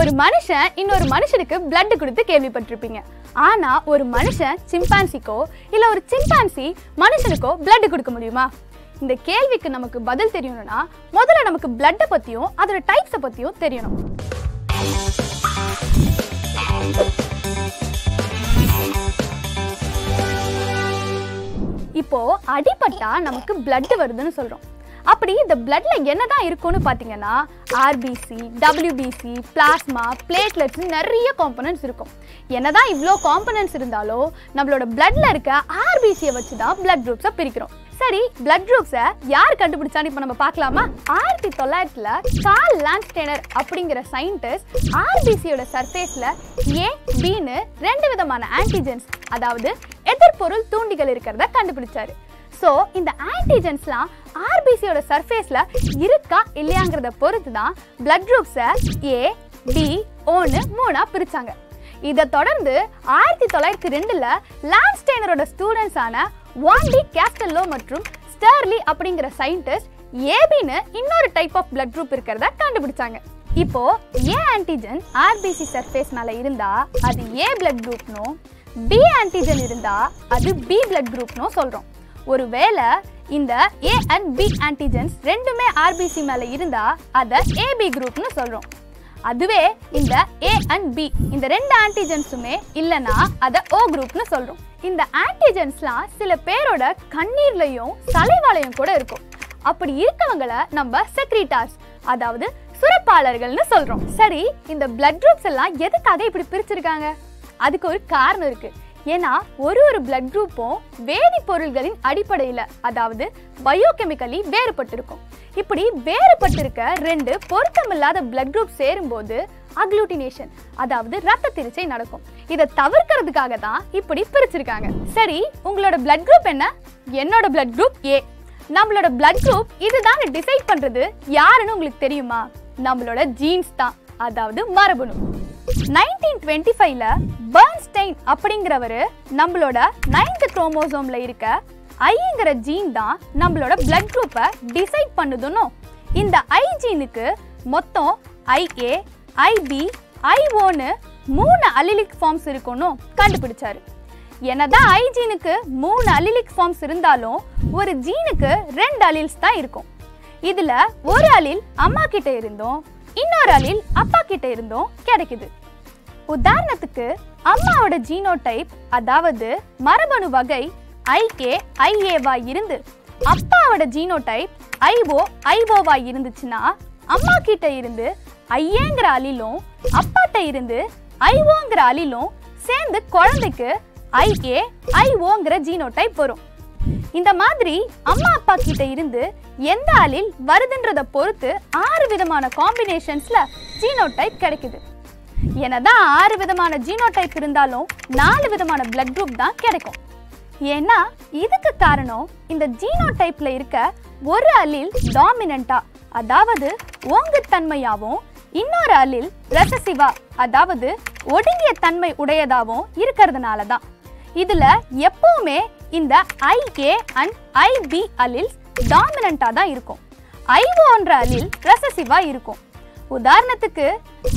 ஒரு மனுஷன் இன்னொரு மனுஷனுக்கு பிளட் கொடுத்து கேள்விப்பட்டிருப்பீங்க. ஆனா ஒரு மனுஷன் சிம்பான்சிக்கோ இல்ல ஒரு சிம்பான்சி மனுஷனுக்கோ பிளட் கொடுக்க முடியுமா? இந்த கேள்விக்கு நமக்கு பதில் தெரியணும்னா முதல்ல நமக்கு பிளட்டை பத்தியும் அதோட டைப்ஸை பத்தியும் தெரியணும். இப்போ அடிபட்டா நமக்கு பிளட் வருதுன்னு சொல்றோம். அப்படி இந்த பிளட்ல என்னதான் இருக்கும்னு பார்த்தீங்கன்னா ஆர்பிசி டபிள்யூபிசி பிளாஸ்மா பிளேட்லெட்ஸ் நிறைய காம்பனன்ட்ஸ் இருக்கும். என்னதான் இவ்வளோ காம்பனன்ட்ஸ் இருந்தாலும் நம்மளோட பிளட்ல இருக்க ஆர்பிசியை வச்சு தான் பிளட் குரூப்ஸை பிரிக்கிறோம். சரி பிளட் குரூப்ஸை யார் கண்டுபிடிச்சான்னு இப்போ நம்ம பார்க்கலாமா? ஆயிரத்தி தொள்ளாயிரத்தில் கார்ல் லான்ஸ்டேனர் அப்படிங்கிற சயின்டிஸ்ட் ஆர்பிசியோட சர்ஃபேஸில் ஏ பின்னு ரெண்டு விதமான ஆன்டிஜென்ஸ் அதாவது எதிர்பொருள் தூண்டிகள் இருக்கிறத கண்டுபிடிச்சாரு. ஸோ இந்த ஆன்டிஜென்ஸ்லாம் ஆர்பிசியோட சர்ஃபேஸில் இருக்கா இல்லையாங்கிறத பொறுத்து தான் பிளட் குரூப்ஸை ஏ பி ஓன்னு மூணாக பிரித்தாங்க இதை தொடர்ந்து ஆயிரத்தி தொள்ளாயிரத்தி ரெண்டில் லான்ஸ்டைனரோட ஸ்டூடெண்ட்ஸான வாண்டி கேஸ்டல்லோ மற்றும் ஸ்டர்லி அப்படிங்கிற சயின்டிஸ்ட் ஏபின்னு இன்னொரு டைப் ஆஃப் பிளட் குரூப் இருக்கிறத கண்டுபிடிச்சாங்க. இப்போ ஏ ஆன்டிஜன் ஆர்பிசி சர்ஃபேஸ் மேல இருந்தா அது ஏ பிளட் குரூப்னும் பி ஆன்டிஜன் இருந்தா அது பி பிளட் குரூப்னும் சொல்றோம். ஒருவேளை இந்த ஏ அண்ட் பி ஆன்டிஜென்ஸ் ரெண்டுமே ஆர்பிசி மேலே இருந்தால் அதை ஏபி குரூப்னு சொல்கிறோம் அதுவே இந்த ஏ அண்ட் பி இந்த ரெண்டு ஆன்டிஜென்ஸுமே இல்லைனா அதை ஓ குரூப்னு சொல்கிறோம் இந்த ஆன்டிஜென்ஸ்லாம் சில பேரோட கண்ணீர்லையும் சலைவாலையும் கூட இருக்கும். அப்படி இருக்கவங்களை நம்ம செக்ரிட்டார்ஸ் அதாவது சுரப்பாளர்கள்னு சொல்கிறோம் சரி இந்த பிளட் குரூப்ஸ் எல்லாம் எதுக்காக இப்படி பிரிச்சிருக்காங்க? அதுக்கு ஒரு காரணம் இருக்குது ஏன்னா ஒரு ஒரு பிளட் குரூப்பும் வேதிப்பொருள்களின் அடிப்படையில் அதாவது பயோகெமிக்கலி வேறுபட்டிருக்கும். இப்படி வேறுபட்டிருக்க ரெண்டு பொருத்தமில்லாத பிளட் குரூப் சேரும்போது அக்ளூட்டினேஷன் அதாவது ரத்த திருச்சை நடக்கும். இதை தவிர்க்கிறதுக்காக தான் இப்படி பிரிச்சிருக்காங்க. சரி உங்களோட பிளட் குரூப் என்ன? என்னோட பிளட் குரூப் ஏ நம்மளோட பிளட் குரூப் இதுதான் டிசைட் பண்றது யாருன்னு உங்களுக்கு தெரியுமா? நம்மளோட ஜீன்ஸ் தான் அதாவது மரபணு. நைன்டீன் டுவெண்ட்டி ஃபைவ்ல பர்ன்ஸ்டைன் அப்படிங்கிறவர் நம்மளோட நைன்த் குரோமோசோம்ல இருக்க ஐங்கிற ஜீன் தான் நம்மளோட பிளட் குரூப்பை டிசைட் பண்ணுதுன்னு இந்த ஐ ஜீனுக்கு மொத்தம் ஐஏ ஐபி ஐஓன்னு மூணு அலிலிக் ஃபார்ம்ஸ் இருக்குன்னு கண்டுபிடிச்சாரு. என்னதான் ஐ ஜீனுக்கு மூணு அலிலிக் ஃபார்ம்ஸ் இருந்தாலும் ஒரு ஜீனுக்கு ரெண்டு அலில்ஸ் தான் இருக்கும். இதுல ஒரு அலில் அம்மா கிட்ட இருந்தும் இன்னொரு அலில் அப்பா கிட்ட இருந்தும் கிடைக்குது. உதாரணத்துக்கு அம்மாவோட ஜீனோடைப் அதாவது மரபணு வகை ஐகே ஐஏவா இருந்து அப்பாவோட ஜீனோடைப் ஐஓ ஐஓவா இருந்துச்சுன்னா அம்மா கிட்ட இருந்து ஐயேங்கிற அலிலும் அப்பாட்ட இருந்து ஐஓங்கிற அலிலும் சேர்ந்து குழந்தைக்கு ஐகே ஐஓங்கிற ஜீனோடைப் வரும். இந்த மாதிரி அம்மா அப்பா கிட்ட இருந்து எந்த அலில் வருதுன்றத பொறுத்து ஆறு விதமான காம்பினேஷன்ஸ்ல ஜீனோடைப் கிடைக்குது. என்னதான் ஆறு விதமான ஜீனோடைப் இருந்தாலும் நாலு விதமான பிளட் குரூப் தான் கிடைக்கும். ஏன்னா இதுக்கு காரணம் இந்த ஜீனோடைப்ல இருக்க ஒரு அலில் டாமினண்டா அதாவது ஓங்கு தன்மையாகவும் இன்னொரு அலில் ரெசசிவா அதாவது ஒடுங்கிய தன்மை உடையதாகவும் இருக்கிறதுனால தான் இதுல எப்பவுமே இந்த ஐஏ அண்ட் ஐபி அலில்ஸ் டாமினண்டா தான் இருக்கும். ஐஓன்ற அலில் ரெசசிவா இருக்கும். உதாரணத்துக்கு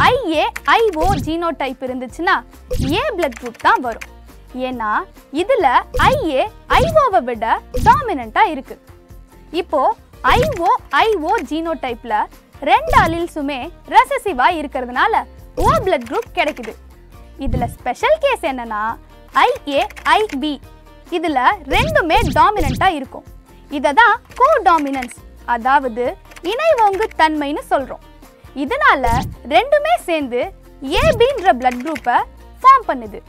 ஐஏ ஐஓ ஜீனோடைப் இருந்துச்சுன்னா ஏ பிளட் குரூப் தான் வரும். ஏன்னா இதுல ஐஏ ஐஓவை விட டாமினண்டா இருக்கு. இப்போ ஐஓ ஐஓ ஜீனோ டைப்பில் ரெண்டு அலில்ஸுமே ரெசசிவா இருக்கிறதுனால ஓ பிளட் குரூப் கிடைக்குது. இதுல ஸ்பெஷல் கேஸ் என்னன்னா ஐஏ ஐபி இதுல ரெண்டுமே டாமினண்ட்டாக இருக்கும். இதை தான் கோ டாமினன்ஸ் அதாவது இணை ஓங்கு தன்மைன்னு சொல்றோம். இதனால் ரெண்டுமே சேர்ந்து ஏபின்ற பிளட் குரூப்பை ஃபார்ம் பண்ணுது.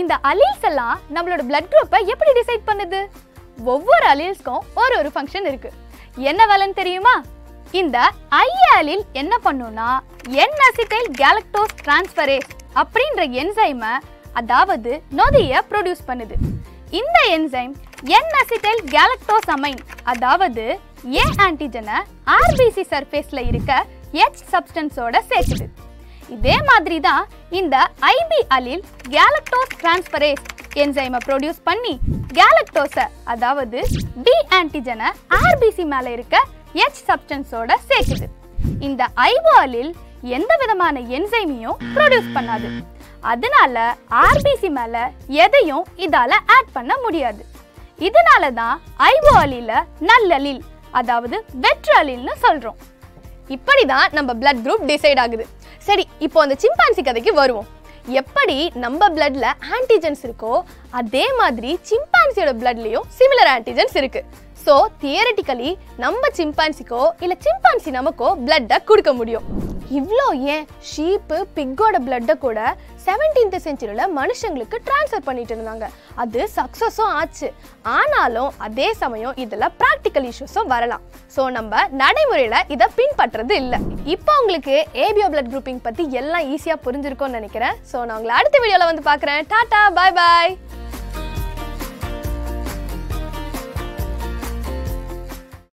இந்த அலீல்ஸ் எல்லாம் நம்மளோட பிளட் குரூப்பை எப்படி டிசைட் பண்ணுது? ஒவ்வொரு அலீல்ஸ்க்கும் ஒரு ஒரு ஃபங்க்ஷன் இருக்கு. என்ன வேலைன்னு தெரியுமா? இந்த ஐஏ அலீல் என்ன பண்ணும்னா என் அசிட்டைல் கேலக்டோஸ் டிரான்ஸ்ஃபரேஸ் அப்படின்ற என்சைமை அதாவது நொதியை ப்ரொடியூஸ் பண்ணுது. இந்த enzyme N acetyl galactose amine அதாவது ஏ ஆன்டிஜனை ஆர்பிசி சர்ஃபேஸில் இருக்க எச் சப்ஸ்டன்ஸோட சேர்க்குது இதே மாதிரி தான் இந்த ஐபி அலில் கேலக்டோஸ் டிரான்ஸ்பரேஸ் என்சைமை ப்ரொடியூஸ் பண்ணி கேலக்டோஸை அதாவது டி ஆன்டிஜனை ஆர்பிசி மேலே இருக்க எச் சப்ஸ்டன்ஸோட சேர்க்குது. இந்த ஐஓ அலில் எந்த விதமான என்சைமையும் ப்ரொடியூஸ் பண்ணாது. அதனால ஆர்பிசி மேல எதையும் இதால ஆட் பண்ண முடியாது. இதனால தான் ஐஓ அலில நல்லலில் அதாவது வெற்று அலில்னு சொல்றோம். இப்படி தான் நம்ம பிளட் குரூப் டிசைட் ஆகுது. சரி இப்போ அந்த சிம்பான்சி கதைக்கு வருவோம். எப்படி நம்ம பிளட்ல ஆன்டிஜென்ஸ் இருக்கோ அதே மாதிரி சிம்பான்சியோட பிளட்லயும் சிமிலர் ஆன்டிஜென்ஸ் இருக்கு. ஸோ தியரட்டிக்கலி நம்ம சிம்பான்சிக்கோ இல்லை சிம்பான்சி நமக்கோ பிளட்டை கொடுக்க முடியும். இவ்வளோ ஏன் ஷீப்பு பிக்கோட பிளட்டை கூட செவன்டீன்த் செஞ்சுரியில் மனுஷங்களுக்கு ட்ரான்ஸ்ஃபர் பண்ணிட்டு இருந்தாங்க. அது சக்ஸஸும் ஆச்சு. ஆனாலும் அதே சமயம் இதில் ப்ராக்டிக்கல் இஷ்யூஸும் வரலாம். ஸோ நம்ம நடைமுறையில் இதை பின்பற்றுறது இல்லை. இப்போ உங்களுக்கு ஏபிஓ பிளட் குரூப்பிங் பற்றி எல்லாம் ஈஸியாக புரிஞ்சிருக்கும்னு நினைக்கிறேன். ஸோ நான் உங்களை அடுத்த வீடியோவில் வந்து பார்க்குறேன். டாட்டா பாய் பாய்